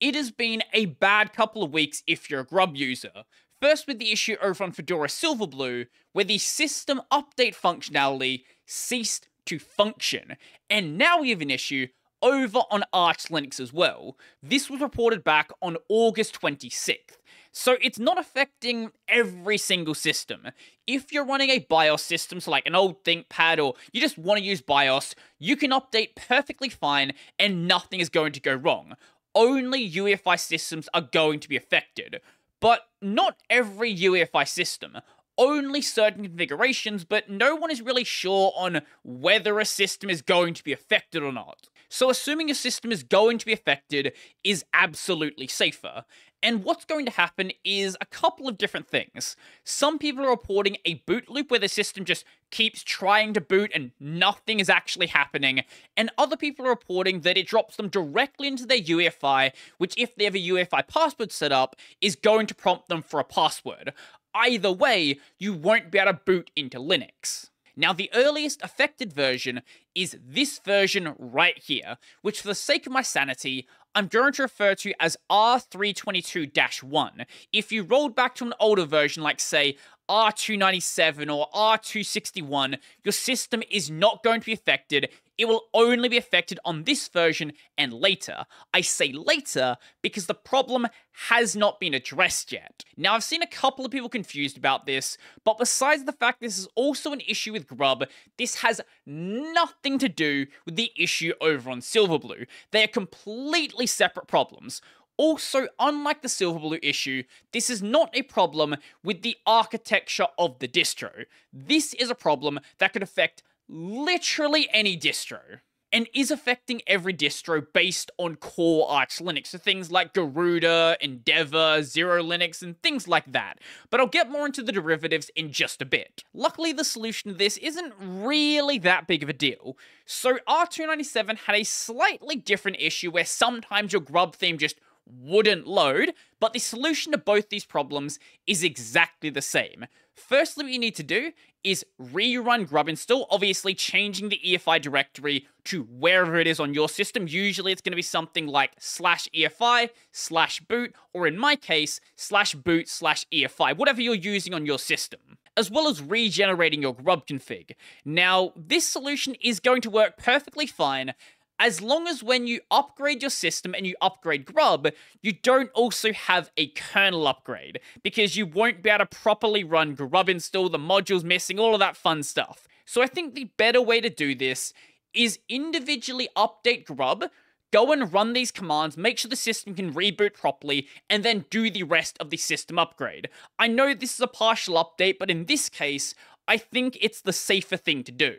it has been a bad couple of weeks if you're a Grub user. First with the issue over on Fedora Silverblue, where the system update functionality ceased to function. And now we have an issue over on Arch Linux as well. This was reported back on August 26th. So it's not affecting every single system. If you're running a BIOS system, so like an old ThinkPad, or you just want to use BIOS, you can update perfectly fine and nothing is going to go wrong. Only UEFI systems are going to be affected. But not every UEFI system only certain configurations, but no one is really sure on whether a system is going to be affected or not. So assuming your system is going to be affected is absolutely safer. And what's going to happen is a couple of different things. Some people are reporting a boot loop where the system just keeps trying to boot and nothing is actually happening, and other people are reporting that it drops them directly into their UEFI, which, if they have a UEFI password set up, is going to prompt them for a password. Either way, you won't be able to boot into Linux. Now, the earliest affected version is this version right here, which for the sake of my sanity, I'm going to refer to as R322-1. If you rolled back to an older version, like say R297 or R261, your system is not going to be affected. It will only be affected on this version and later. I say later because the problem has not been addressed yet. Now, I've seen a couple of people confused about this, but besides the fact this is also an issue with Grub, this has nothing to do with the issue over on Silverblue. They are completely separate problems. Also, unlike the Silverblue issue, this is not a problem with the architecture of the distro. This is a problem that could affect literally any distro and is affecting every distro based on core Arch Linux. So things like Garuda, Endeavour, Xero Linux, and things like that. But I'll get more into the derivatives in just a bit. Luckily, the solution to this isn't really that big of a deal. So R297 had a slightly different issue where sometimes your grub theme just wouldn't load, but the solution to both these problems is exactly the same. Firstly, what you need to do is rerun grub install, obviously changing the EFI directory to wherever it is on your system. Usually it's going to be something like slash EFI, slash boot, or in my case, slash boot slash EFI, whatever you're using on your system as well as regenerating your grub config. Now, this solution is going to work perfectly fine as long as when you upgrade your system and you upgrade Grub, you don't also have a kernel upgrade, because you won't be able to properly run Grub install, the modules missing, all of that fun stuff. So I think the better way to do this is individually update Grub, go and run these commands, make sure the system can reboot properly, and then do the rest of the system upgrade. I know this is a partial update, but in this case, I think it's the safer thing to do.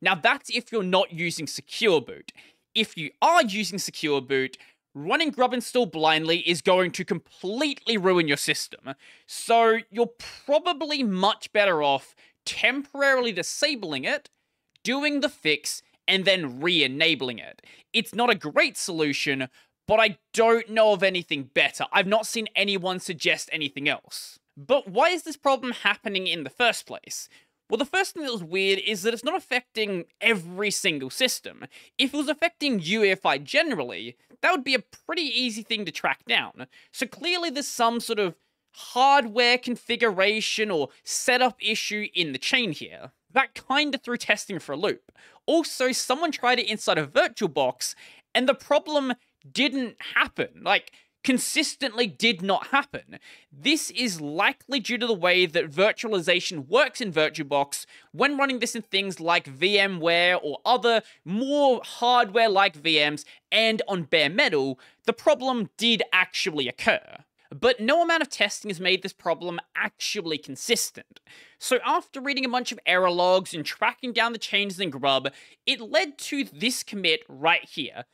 Now that's if you're not using Secure Boot if you are using Secure Boot, running grub install blindly is going to completely ruin your system. So you're probably much better off temporarily disabling it, doing the fix, and then re-enabling it. It's not a great solution, but I don't know of anything better. I've not seen anyone suggest anything else. But why is this problem happening in the first place? Well, the first thing that was weird is that it's not affecting every single system. If it was affecting UEFI generally, that would be a pretty easy thing to track down. So clearly there's some sort of hardware configuration or setup issue in the chain here. That kinda threw testing for a loop. Also, someone tried it inside a VirtualBox, and the problem didn't happen. Like, consistently did not happen. This is likely due to the way that virtualization works in VirtualBox when running this in things like VMware or other more hardware like VMs and on bare metal, the problem did actually occur. But no amount of testing has made this problem actually consistent. So after reading a bunch of error logs and tracking down the changes in Grub, it led to this commit right here,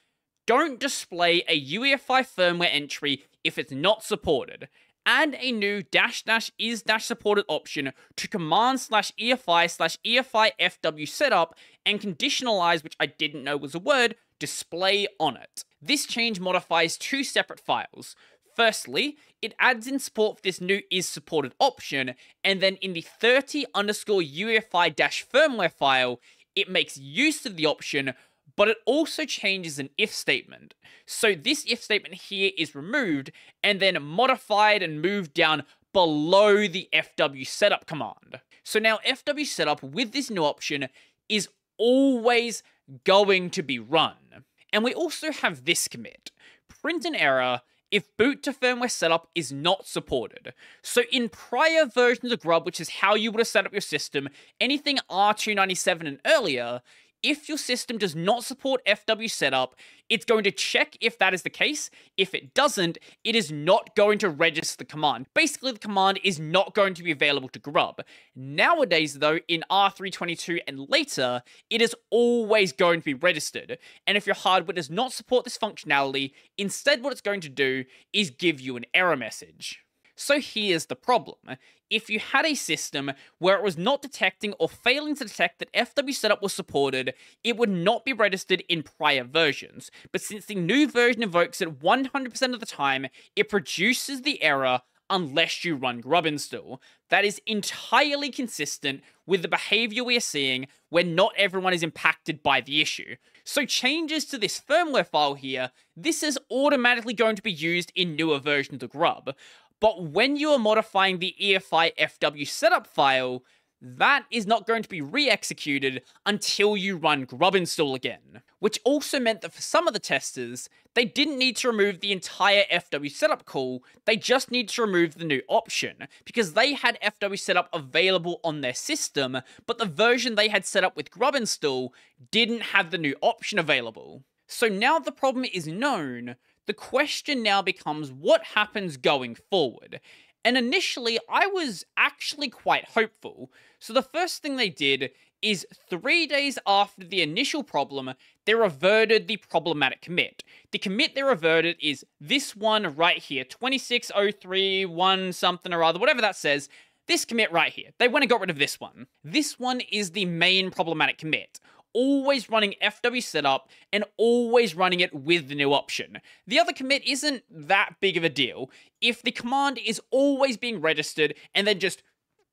don't display a UEFI firmware entry if it's not supported. Add a new dash dash is dash supported option to command slash EFI slash EFI FW setup and conditionalize, which I didn't know was a word, display on it. This change modifies two separate files. Firstly, it adds in support for this new is supported option, and then in the 30 underscore UEFI dash firmware file, it makes use of the option but it also changes an if statement. So this if statement here is removed and then modified and moved down below the FW setup command. So now FW setup with this new option is always going to be run. And we also have this commit. Print an error if boot to firmware setup is not supported. So in prior versions of Grub, which is how you would have set up your system, anything R297 and earlier, if your system does not support FW setup, it's going to check if that is the case. If it doesn't, it is not going to register the command. Basically, the command is not going to be available to grub. Nowadays, though, in R322 and later, it is always going to be registered. And if your hardware does not support this functionality, instead what it's going to do is give you an error message. So here's the problem. If you had a system where it was not detecting or failing to detect that FW setup was supported, it would not be registered in prior versions. But since the new version invokes it 100% of the time, it produces the error unless you run grub install. That is entirely consistent with the behavior we are seeing when not everyone is impacted by the issue. So changes to this firmware file here, this is automatically going to be used in newer versions of grub. But when you are modifying the EFI FW setup file, that is not going to be re-executed until you run grub install again. Which also meant that for some of the testers, they didn't need to remove the entire FW setup call, they just need to remove the new option, because they had FW setup available on their system, but the version they had set up with grub install didn't have the new option available. So now the problem is known, the question now becomes what happens going forward? And initially, I was actually quite hopeful. So the first thing they did is three days after the initial problem, they reverted the problematic commit. The commit they reverted is this one right here, 26031 something or other, whatever that says. This commit right here. They went and got rid of this one. This one is the main problematic commit always running FW setup and always running it with the new option. The other commit isn't that big of a deal. If the command is always being registered and then just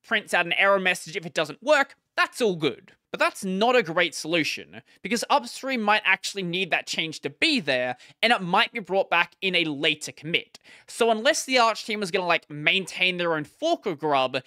prints out an error message if it doesn't work, that's all good. But that's not a great solution, because upstream might actually need that change to be there, and it might be brought back in a later commit. So unless the Arch team is gonna like maintain their own fork of grub,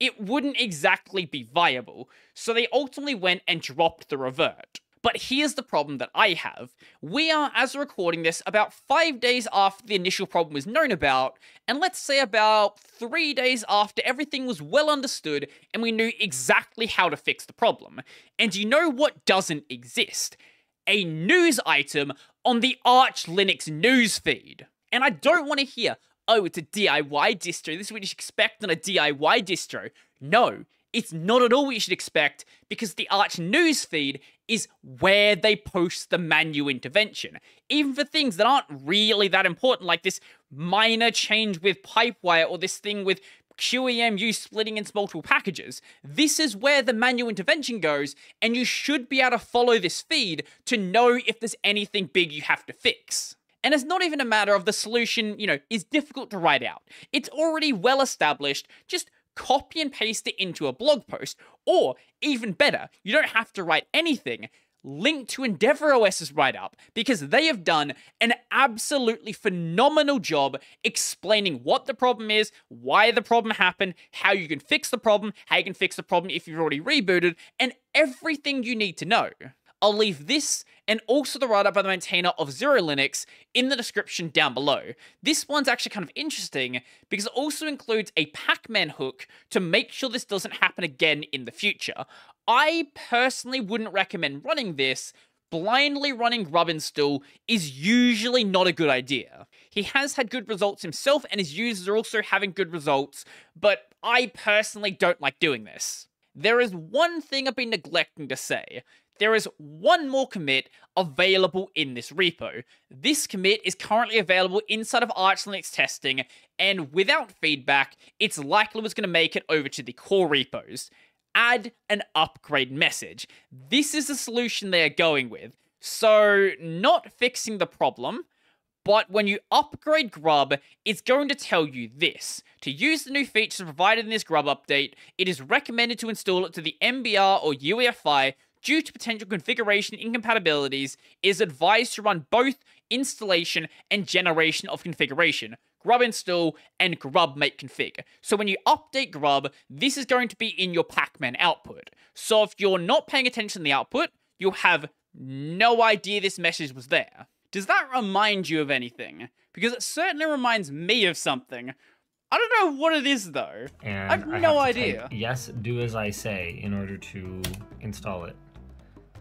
it wouldn't exactly be viable, so they ultimately went and dropped the revert. But here's the problem that I have. We are, as recording this, about five days after the initial problem was known about, and let's say about three days after everything was well understood and we knew exactly how to fix the problem. And you know what doesn't exist? A news item on the Arch Linux news feed. And I don't want to hear, oh, it's a DIY distro. This is what you should expect on a DIY distro. No, it's not at all what you should expect because the Arch newsfeed is where they post the manual intervention. Even for things that aren't really that important, like this minor change with Pipewire or this thing with QEMU splitting into multiple packages. This is where the manual intervention goes, and you should be able to follow this feed to know if there's anything big you have to fix. And it's not even a matter of the solution, you know, is difficult to write out. It's already well established. Just copy and paste it into a blog post. Or, even better, you don't have to write anything. Link to EndeavourOS's write up because they have done an absolutely phenomenal job explaining what the problem is, why the problem happened, how you can fix the problem, how you can fix the problem if you've already rebooted, and everything you need to know. I'll leave this and also the write-up by the maintainer of Xero Linux in the description down below. This one's actually kind of interesting because it also includes a Pacman hook to make sure this doesn't happen again in the future. I personally wouldn't recommend running this, blindly running grub install is usually not a good idea. He has had good results himself and his users are also having good results, but I personally don't like doing this. There is one thing I've been neglecting to say there is one more commit available in this repo. This commit is currently available inside of Arch Linux testing, and without feedback, it's likely was going to make it over to the core repos. Add an upgrade message. This is the solution they are going with. So, not fixing the problem, but when you upgrade Grub, it's going to tell you this. To use the new features provided in this Grub update, it is recommended to install it to the MBR or UEFI due to potential configuration incompatibilities, it is advised to run both installation and generation of configuration, grub install, and grub make config. So when you update grub, this is going to be in your pacman output. So if you're not paying attention to the output, you'll have no idea this message was there. Does that remind you of anything? Because it certainly reminds me of something. I don't know what it is though. And I have I no have idea. yes, do as I say in order to install it.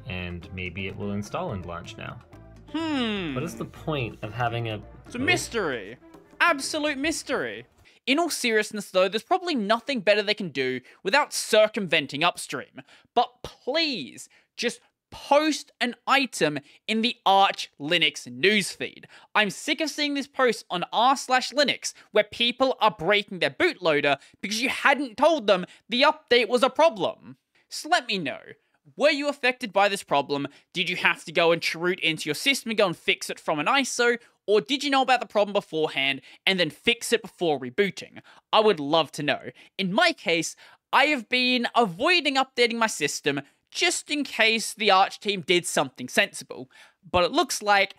And maybe it will install and launch now. Hmm. What is the point of having a It's a mystery. Absolute mystery. In all seriousness, though, there's probably nothing better they can do without circumventing upstream. But please, just post an item in the Arch Linux newsfeed. I'm sick of seeing this post on r slash Linux where people are breaking their bootloader because you hadn't told them the update was a problem. So let me know. Were you affected by this problem? Did you have to go and chroot into your system and go and fix it from an ISO? Or did you know about the problem beforehand and then fix it before rebooting? I would love to know. In my case, I have been avoiding updating my system just in case the Arch team did something sensible. But it looks like,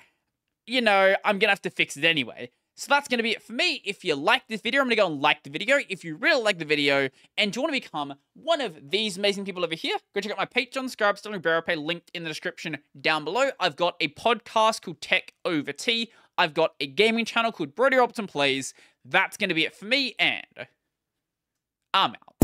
you know, I'm gonna have to fix it anyway. So that's going to be it for me. If you like this video, I'm going to go and like the video. If you really like the video and you want to become one of these amazing people over here, go check out my Patreon, subscribe, Sterling Barrow Pay, linked in the description down below. I've got a podcast called Tech Over Tea. I've got a gaming channel called Brodie Robertson Plays. That's going to be it for me, and I'm out.